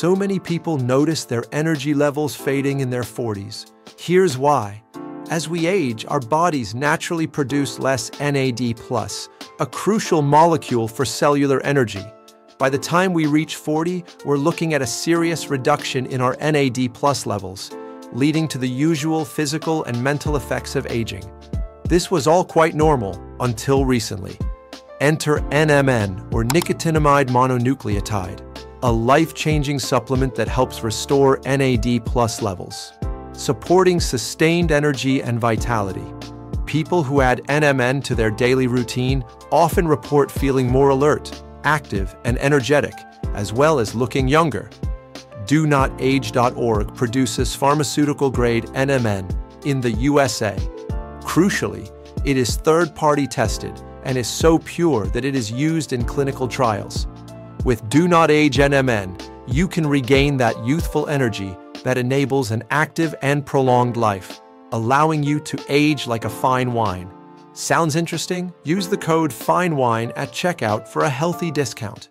so many people notice their energy levels fading in their 40s. Here's why. As we age, our bodies naturally produce less NAD+, a crucial molecule for cellular energy. By the time we reach 40, we're looking at a serious reduction in our NAD plus levels, leading to the usual physical and mental effects of aging. This was all quite normal until recently. Enter NMN, or nicotinamide mononucleotide, a life-changing supplement that helps restore NAD plus levels, supporting sustained energy and vitality. People who add NMN to their daily routine often report feeling more alert, active, and energetic, as well as looking younger. DoNotAge.org produces pharmaceutical-grade NMN in the USA. Crucially, it is third-party tested and is so pure that it is used in clinical trials. With Do Not Age NMN, you can regain that youthful energy that enables an active and prolonged life, allowing you to age like a fine wine. Sounds interesting? Use the code FINEWINE at checkout for a healthy discount.